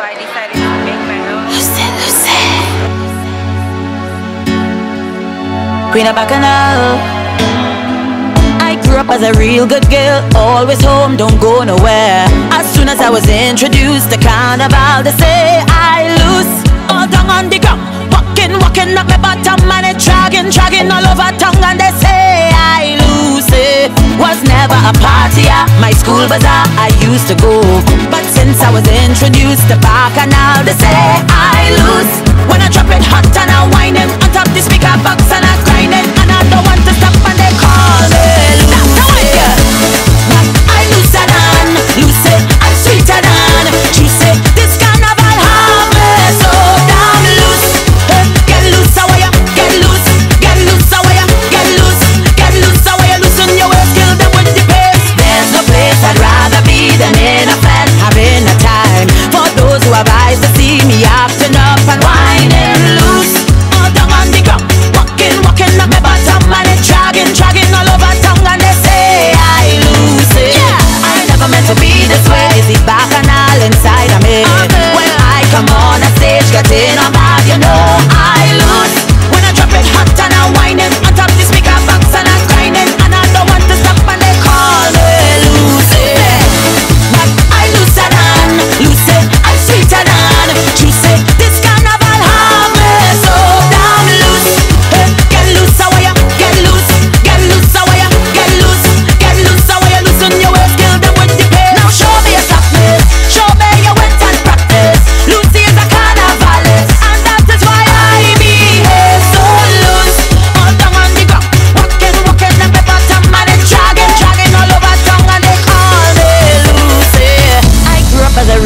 I decided to make my own. Queen of Bacchanal. I grew up as a real good girl Always home, don't go nowhere. As soon as I was introduced to carnival They say I lose. All down on the ground Walking, walking up my bottom And it dragging, dragging all over tongue And they say I lose it. Was never a party. My school bazaar I used to go. But since I was introduced to bacchanal, they say I lose.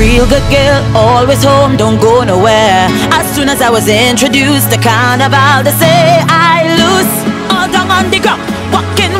real good girl, always home, don't go nowhere. As soon as I was introduced, the carnival, they say I lose. All down on the ground, walking